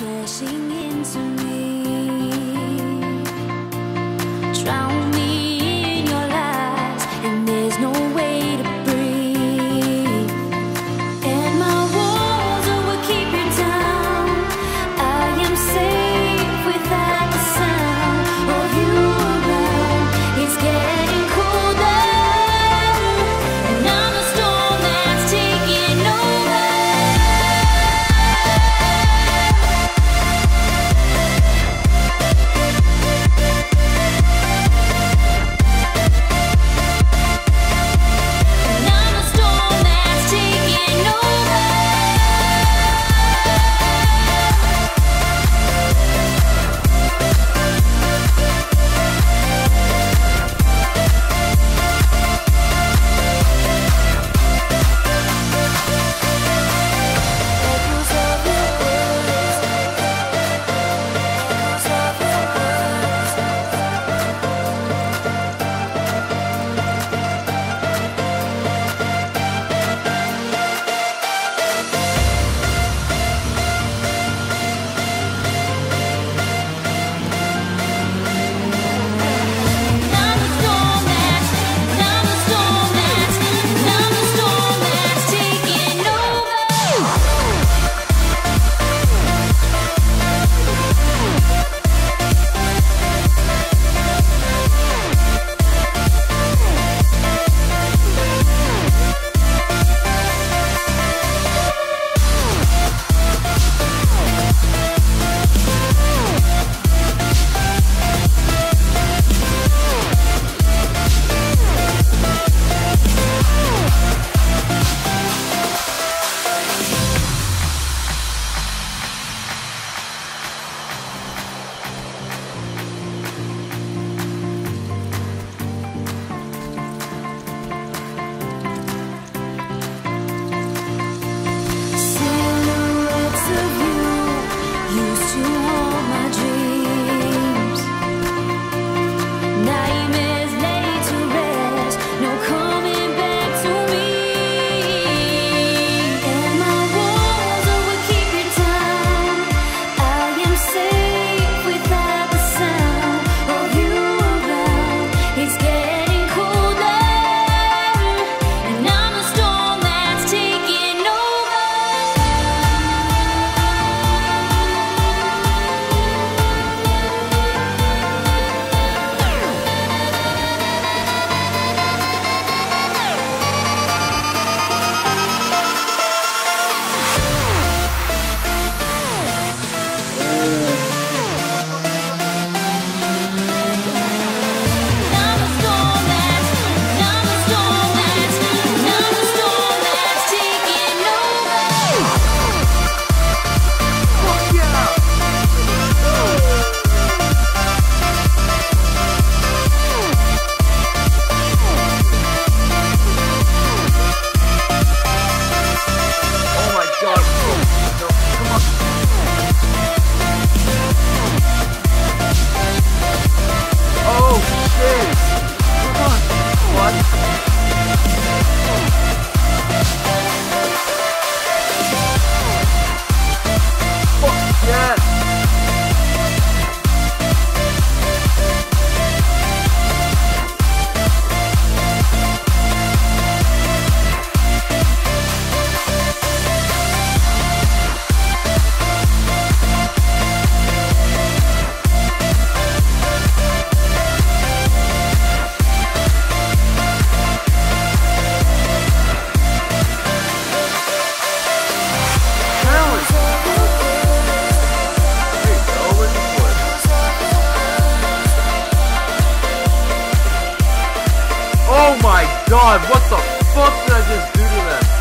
crashing into me. Drown me. god, what the fuck did I just do to them?